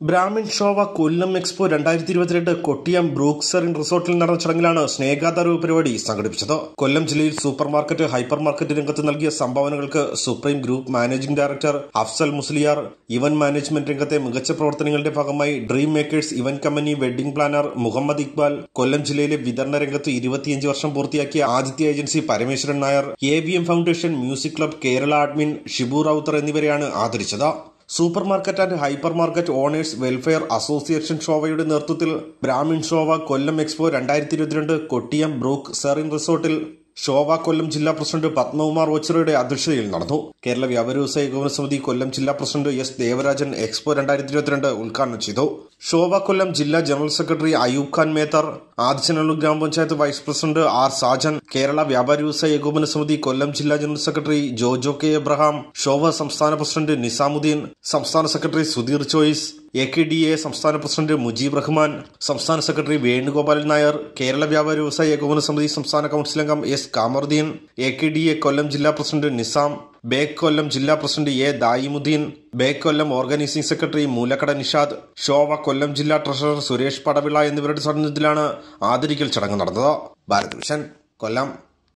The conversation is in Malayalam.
ബ്രാഹ്മിൺ ഷോവ കൊല്ലം എക്സ്പോ രണ്ടായിരത്തി ഇരുപത്തിരണ്ട് കൊട്ടിയം ബ്രൂക്സറിൻ റിസോർട്ടിൽ നടന്ന ചടങ്ങിലാണ് സ്നേഹാദരവ് പരിപാടി സംഘടിപ്പിച്ചത്. കൊല്ലം ജില്ലയിൽ സൂപ്പർ മാർക്കറ്റ് ഹൈപ്പർ മാർക്കറ്റ് രംഗത്ത് നൽകിയ സംഭാവനകൾക്ക് supreme group managing director Afsal Musliyar event management രംഗത്തെ മികച്ച പ്രവർത്തനങ്ങളുടെ ഭാഗമായി dream makers event company wedding planner Muhammad Iqbal Kollam ജില്ലയിലെ വിതരണ രംഗത്ത് ഇരുപത്തിയഞ്ച് വർഷം പൂർത്തിയാക്കിയ Aditya agency Parameswaran Nair A B M foundation music club Kerala admin Shibu Rowther എന്നിവരെയാണ് ആദരിച്ചത്. Super market and hyper market owners welfare association ഷോവയുടെ നേതൃത്വത്തിൽ ബ്രാഹ്മിൺ ഷോവ കൊല്ലം എക്സ്പോ രണ്ടായിരത്തി ഇരുപത്തിരണ്ട് കൊട്ടിയം ബ്രൂക്ക് സെറിൻ റിസോർട്ടിൽ ഷോവ കൊല്ലം ജില്ലാ പ്രസിഡന്റ് പത്മകുമാർ ഓച്ചിറയുടെ അധ്യക്ഷതയിൽ നടന്നു. കേരള വ്യാപാര വ്യവസായ ഏകോപന സമിതി കൊല്ലം ജില്ലാ പ്രസിഡന്റ് എസ് ദേവരാജൻ എക്സ്പോ രണ്ടായിരത്തി ഇരുപത്തിരണ്ട് ഉദ്ഘാടനം ചെയ്തു. ശോഭ കൊല്ലം ജില്ലാ ജനറൽ സെക്രട്ടറി അയൂബ് ഖാൻ മേത്തർ ആദിച്ചനല്ലൂർ ഗ്രാമപഞ്ചായത്ത് vice president R Sajan Kerala വ്യാപാര വ്യവസായ ഏകോപന സമിതി കൊല്ലം ജില്ലാ general secretary Jojo K Abraham ശോഭ സംസ്ഥാന പ്രസിഡന്റ് നിസാമുദ്ദീൻ സംസ്ഥാന secretary Sudheer choice A K D A സംസ്ഥാന പ്രസിഡന്റ് മുജീബ് റഹ്മാൻ സംസ്ഥാന സെക്രട്ടറി വേണുഗോപാലൻ നായർ കേരള വ്യാപാര വ്യവസായ ഏകോപന സമിതി സംസ്ഥാന കൌൺസിൽ അംഗം S Kamaruddin A K D A Kollam ജില്ലാ പ്രസിഡന്റ് നിസാം ബേക്ക് കൊല്ലം ജില്ലാ president A Dayimuddin Baig Kollam organising secretary Moolakkada Nishad Showa Kollam ജില്ലാ ട്രഷറർ സുരേഷ് പടവിള എന്നിവരുടെ സാന്നിധ്യത്തിലാണ് ആദരിക്കൽ ചടങ്ങ് നടന്നത്. ഭാരത് കൊല്ലം.